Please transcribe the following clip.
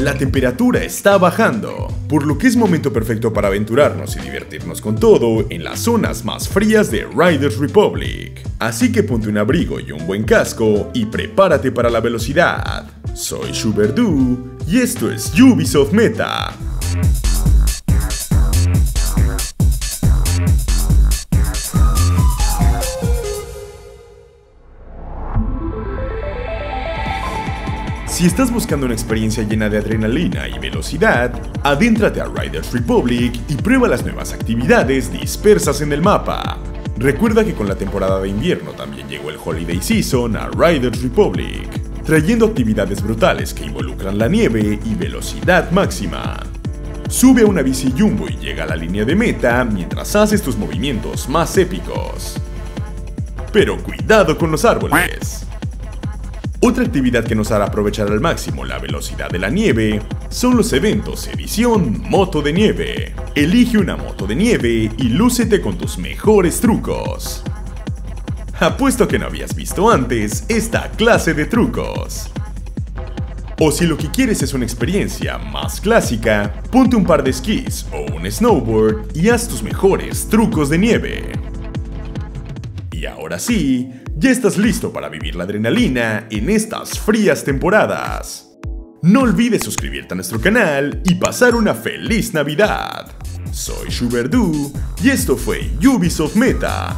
La temperatura está bajando, por lo que es momento perfecto para aventurarnos y divertirnos con todo en las zonas más frías de Riders Republic. Así que ponte un abrigo y un buen casco y prepárate para la velocidad. Soy Shuberdu y esto es Ubisoft Meta. Si estás buscando una experiencia llena de adrenalina y velocidad, adéntrate a Riders Republic y prueba las nuevas actividades dispersas en el mapa. Recuerda que con la temporada de invierno también llegó el Holiday Season a Riders Republic, trayendo actividades brutales que involucran la nieve y velocidad máxima. Sube a una bici jumbo y llega a la línea de meta mientras haces tus movimientos más épicos. Pero cuidado con los árboles. Otra actividad que nos hará aprovechar al máximo la velocidad de la nieve son los eventos edición Moto de Nieve. Elige una moto de nieve y lúcete con tus mejores trucos. Apuesto que no habías visto antes esta clase de trucos. O si lo que quieres es una experiencia más clásica, ponte un par de esquís o un snowboard y haz tus mejores trucos de nieve. Y ahora sí, ya estás listo para vivir la adrenalina en estas frías temporadas. No olvides suscribirte a nuestro canal y pasar una feliz Navidad. Soy Shuberdu y esto fue Ubisoft Meta.